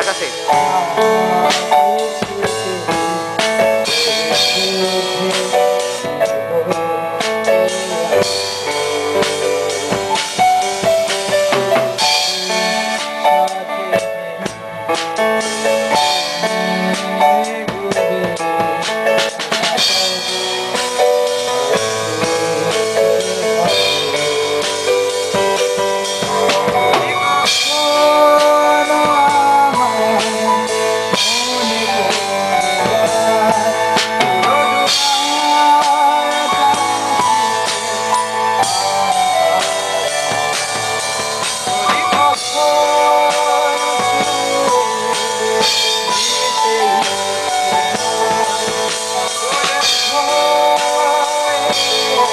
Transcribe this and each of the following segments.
Pega assim.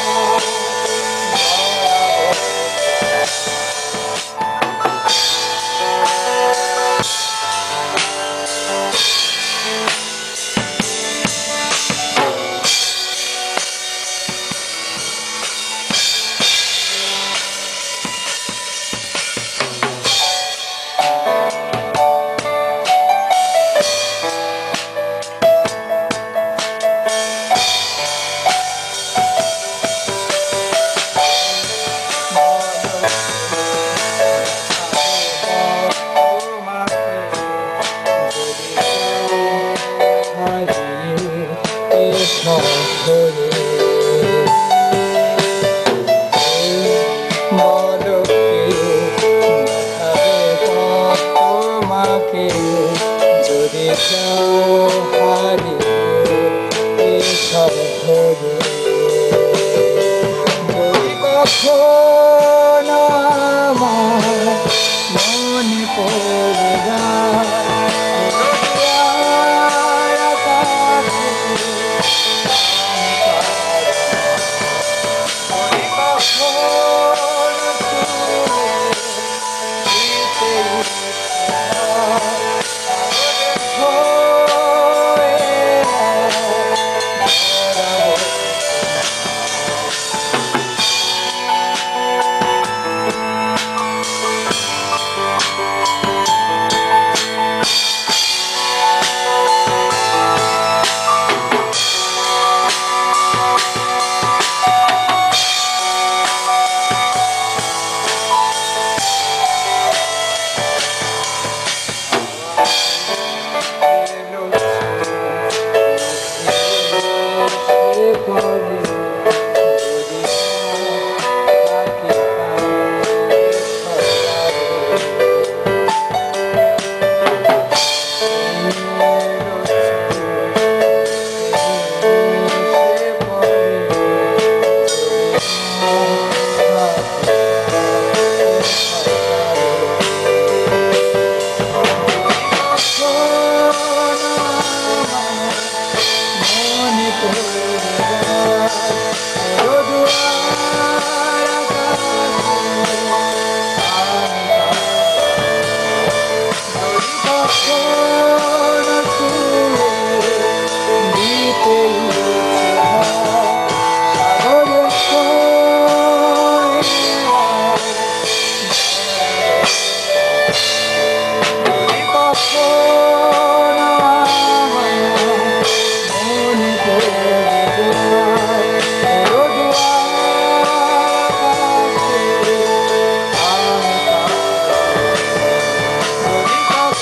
Oh. 我的小黄你却已听不见这一把火 party.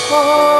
for